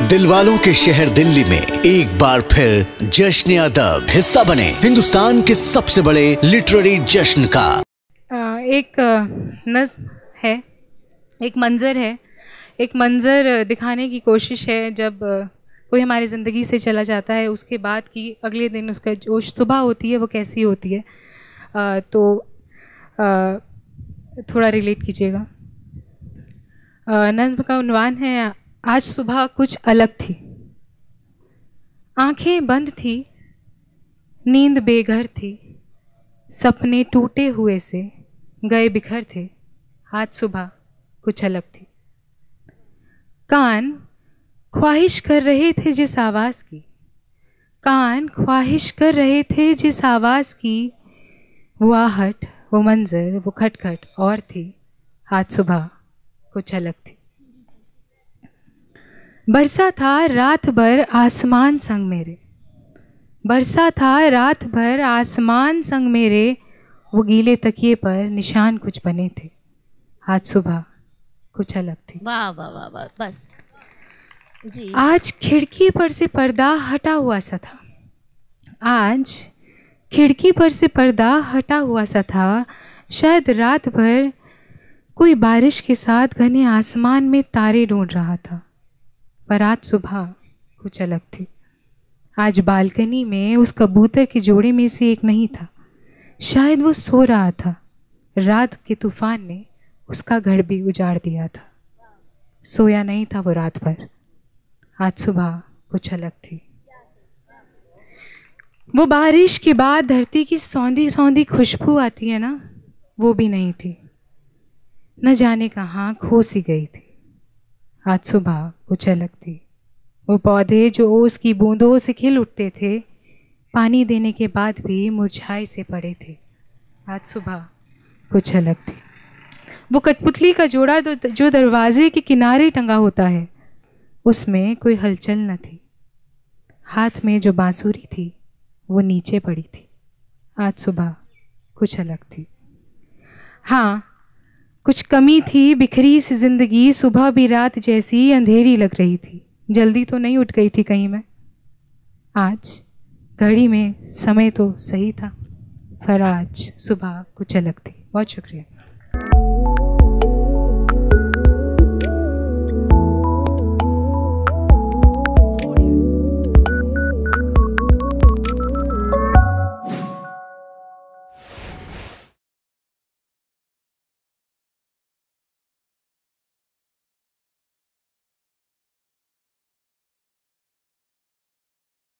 दिलवालों के शहर दिल्ली में एक बार फिर जश्न अदब हिस्सा बने हिंदुस्तान के सबसे बड़े लिटरेरी जश्न का। एक नज्म है एक मंज़र है एक मंज़र दिखाने की कोशिश है जब कोई हमारी ज़िंदगी से चला जाता है उसके बाद की अगले दिन उसका जो सुबह होती है वो कैसी होती है। आ, तो आ, थोड़ा रिलेट कीजिएगा। नज्म का उनवान है आज सुबह कुछ अलग थी। आँखें बंद थी, नींद बेघर थी, सपने टूटे हुए से गए बिखर थे। आज सुबह कुछ अलग थी। कान ख्वाहिश कर रहे थे जिस आवाज़ की। कान ख्वाहिश कर रहे थे जिस आवाज़ की। वो आहट, वो मंज़र, वो खटखट और थी। आज सुबह कुछ अलग थी। बरसा था रात भर आसमान संग मेरे। बरसा था रात भर आसमान संग मेरे वो गीले तकिए पर निशान कुछ बने थे। आज सुबह कुछ अलग थी। वाह वाह वाह वाह बस। जी। आज खिड़की पर से पर्दा हटा हुआ सा था। आज खिड़की पर से पर्दा हटा हुआ सा था। शायद रात भर कोई बारिश के साथ घने आसमान में तारे ढूंढ रहा था। पर आज सुबह कुछ अलग थी। आज बालकनी में उस कबूतर के जोड़े में से एक नहीं था। शायद वो सो रहा था। रात के तूफ़ान ने उसका घर भी उजाड़ दिया था। सोया नहीं था वो रात भर आज सुबह कुछ अलग थी। वो बारिश के बाद धरती की सौंधी सौंधी खुशबू आती है ना, वो भी नहीं थी। न जाने कहाँ खो सी गई थी। आज सुबह कुछ अलग थी वो पौधे जो ओस की बूंदों से खिल उठते थे, पानी देने के बाद भी मुरझाए से पड़े थे। आज सुबह कुछ अलग थी वो कठपुतली का जोड़ा जो दरवाजे के किनारे टंगा होता है, उसमें कोई हलचल न थी। हाथ में जो बांसुरी थी, वो नीचे पड़ी थी। आज सुबह कुछ अलग थी हाँ कुछ कमी थी, बिखरी सी ज़िंदगी, सुबह भी रात जैसी अंधेरी लग रही थी। जल्दी तो नहीं उठ गई थी कहीं मैं। आज घड़ी में समय तो सही था, पर आज सुबह कुछ अलग थी। बहुत शुक्रिया।